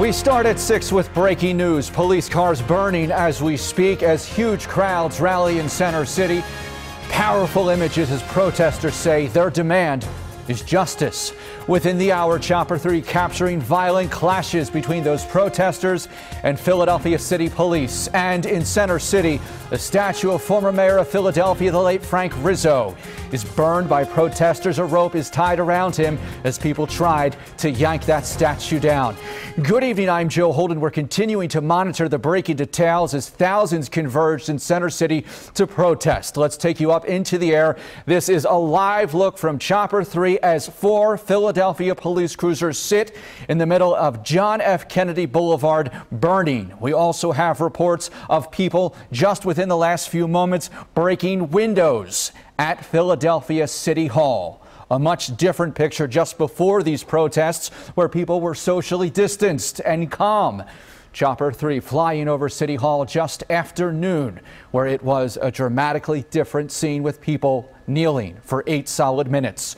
We start at 6 with breaking news. Police cars burning as we speak as huge crowds rally in Center City. Powerful images as protesters say their demand is justice. Within the hour, Chopper 3 capturing violent clashes between those protesters and Philadelphia City Police. And in Center City, the statue of former mayor of Philadelphia, the late Frank Rizzo, is burned by protesters. A rope is tied around him as people tried to yank that statue down. Good evening, I'm Joe Holden. We're continuing to monitor the breaking details as thousands converged in Center City to protest. Let's take you up into the air. This is a live look from Chopper 3 as four Philadelphia police cruisers sit in the middle of John F. Kennedy Boulevard burning. We also have reports of people just within the last few moments breaking windows at Philadelphia City Hall. A much different picture just before these protests where people were socially distanced and calm. Chopper 3 flying over City Hall just after noon, where it was a dramatically different scene with people kneeling for eight solid minutes.